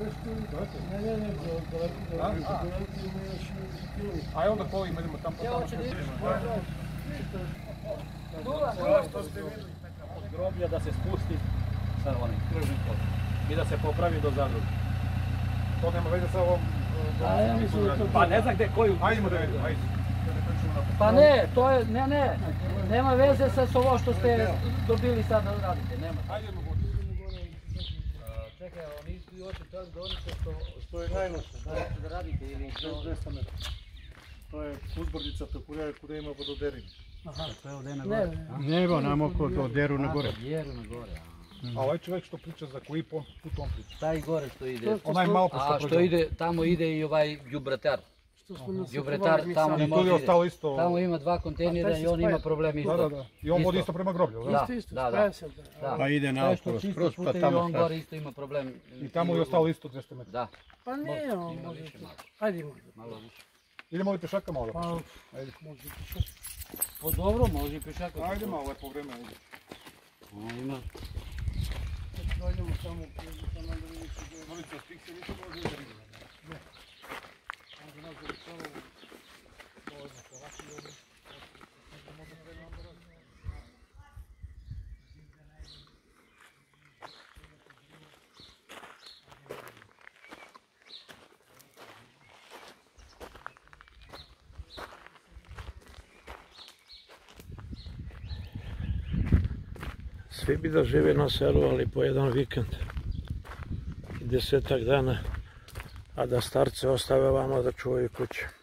Ne, ne, ne, onda kolim, idemo tamo. Ja hoću Što ste Od groblja da se spusti sa onim kružnim i da se popravi do zadruga. To nema veze sa ovom... Pa ne znam gdje koju... Hajdemo da vidimo, ajde. Pa ne, to je, ne, ne, nema veze sa ovo što ste dobili sad da radite, nema. godinu. и оти там до да што, што е најлошо. Да, да радите или што... 200 метра. Тоа е кузбордицата која каде има вододери. Аха, тоа е оде нагоре. Не, не, не, не, не, не, нагоре. а. А човек што прича за кој пон, пут он прича? Тај горе што иде. Онај малку што А што иде, тамо иде и овај ѓубратар што сме на Јубретар таму не може. остало исто. Таму има два контейнера и он има проблеми да, исто. Да, да, да. И он води исто према гробље, да? да? Исто, исто, да, да. да. Па иде на околу, скроз па таму. И он горе исто има проблем. И таму ја остало исто 200 метри. Да. Па не, може. Ајде може. Мало више. Или може пешака мало. Па, ајде, може пешака. По добро, може пешака. Ајде мало е по време. Ајде. Има. Дојдемо само, само да Svi bi da žive na selu, ali po jedan vikend i desetak dana, a da starce ostave vama da čuvaju kuće.